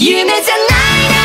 夢じゃないね